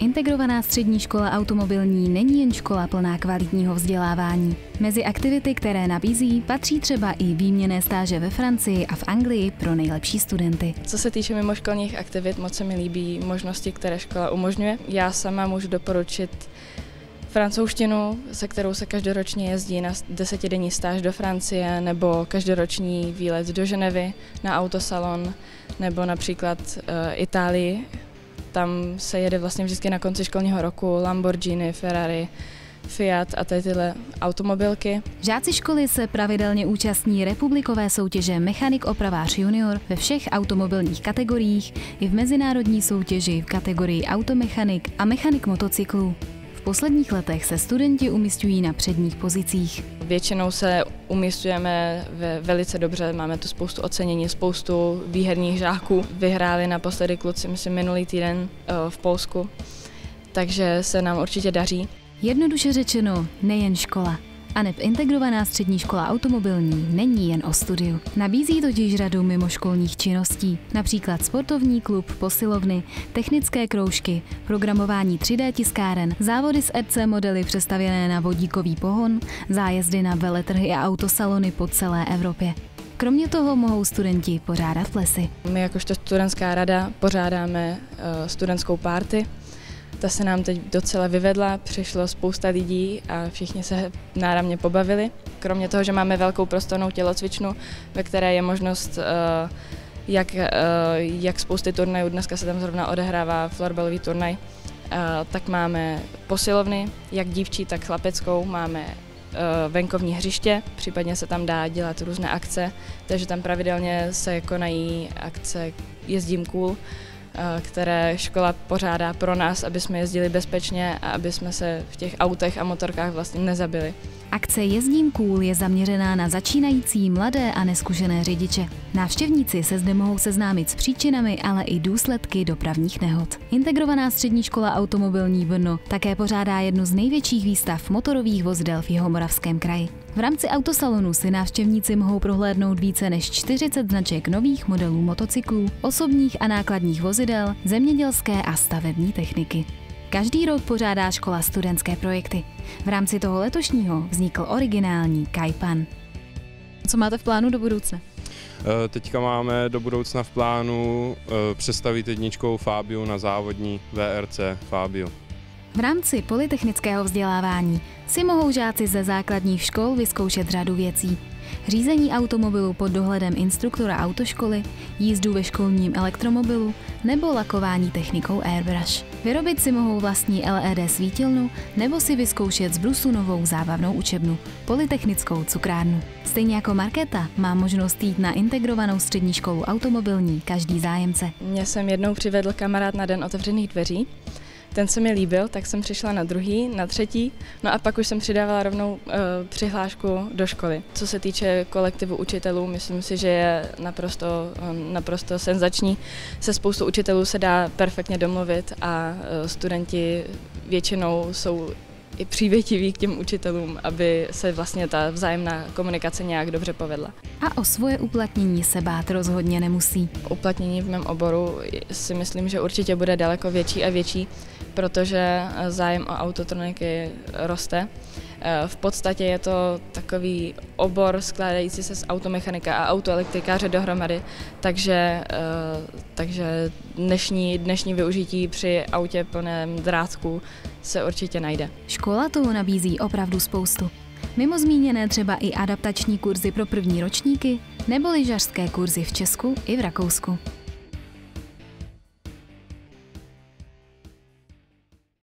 Integrovaná střední škola automobilní není jen škola plná kvalitního vzdělávání. Mezi aktivity, které nabízí, patří třeba i výměné stáže ve Francii a v Anglii pro nejlepší studenty. Co se týče mimoškolních aktivit, moc se mi líbí možnosti, které škola umožňuje. Já sama můžu doporučit francouzštinu, se kterou se každoročně jezdí na desetidenní stáž do Francie nebo každoroční výlet do Ženevy na autosalon nebo například uh, Itálii, tam se jede vlastně vždycky na konci školního roku Lamborghini, Ferrari, Fiat a tady tyhle automobilky. Žáci školy se pravidelně účastní republikové soutěže Mechanik opravář junior ve všech automobilních kategoriích i v mezinárodní soutěži v kategorii automechanik a mechanik motocyklů. V posledních letech se studenti umistují na předních pozicích. Většinou se umistujeme velice dobře, máme tu spoustu ocenění, spoustu výherních žáků. Vyhráli naposledy kluci, myslím, minulý týden eh, v Polsku, takže se nám určitě daří. Jednoduše řečeno, nejen škola, ANEP integrovaná střední škola automobilní není jen o studiu. Nabízí totiž řadu mimoškolních činností, například sportovní klub, posilovny, technické kroužky, programování 3D tiskáren, závody s RC modely přestavěné na vodíkový pohon, zájezdy na veletrhy a autosalony po celé Evropě. Kromě toho mohou studenti pořádat plesy. My jakožto studentská rada pořádáme uh, studentskou párty, ta se nám teď docela vyvedla, přišlo spousta lidí a všichni se náramně pobavili. Kromě toho, že máme velkou prostornou tělocvičnu, ve které je možnost uh, jak, uh, jak spousty turnajů, dneska se tam zrovna odehrává florbalový turnaj, uh, tak máme posilovny, jak dívčí, tak chlapeckou, máme venkovní hřiště, případně se tam dá dělat různé akce, takže tam pravidelně se konají akce Jezdím cool, Eh, které škola pořádá pro nás, aby jsme jezdili bezpečně a aby jsme se v těch autech a motorkách vlastně nezabili. Akce Jezdím cool je zaměřená na začínající mladé a neskušené řidiče. Návštěvníci se zde mohou seznámit s příčinami, ale i důsledky dopravních nehod. Integrovaná střední škola automobilní Brno také pořádá jednu z největších výstav motorových vozidel v Jihomoravském kraji. V rámci autosalonu si návštěvníci mohou prohlédnout více než 40 značek nových modelů motocyklů, osobních a nákladních vozidel, zemědělské a stavební techniky. Každý rok pořádá škola studentské projekty. V rámci toho letošního vznikl originální Kaipan. Co máte v plánu do budoucna? Eh, teďka máme do budoucna v plánu eh, přestavit jedničkou Fabio na závodní VRC Fabio. V rámci polytechnického vzdělávání si mohou žáci ze základních škol vyzkoušet řadu věcí. Řízení automobilu pod dohledem instruktora autoškoly, jízdu ve školním elektromobilu nebo lakování technikou Airbrush. Vyrobit si mohou vlastní LED svítilnu nebo si vyzkoušet z Brusu novou zábavnou učebnu, polytechnickou cukrárnu. Stejně jako Markéta má možnost jít na integrovanou střední školu automobilní každý zájemce. Mě jsem jednou přivedl kamarád na den otevřených dveří ten se mi líbil, tak jsem přišla na druhý, na třetí, no a pak už jsem přidávala rovnou uh, přihlášku do školy. Co se týče kolektivu učitelů, myslím si, že je naprosto, uh, naprosto senzační. Se spoustu učitelů se dá perfektně domluvit a uh, studenti většinou jsou i přívětiví k těm učitelům, aby se vlastně ta vzájemná komunikace nějak dobře povedla. A o svoje uplatnění se bát rozhodně nemusí. Uplatnění v mém oboru si myslím, že určitě bude daleko větší a větší, protože zájem o autotroniky roste. Eh, v podstatě je to takový obor skládající se z automechanika a autoelektrikáře dohromady, takže, eh, takže dnešní, dnešní využití při autě plném drátku se určitě najde. Škola toho nabízí opravdu spoustu. Mimo zmíněné třeba i adaptační kurzy pro první ročníky nebo lyžařské kurzy v Česku i v Rakousku.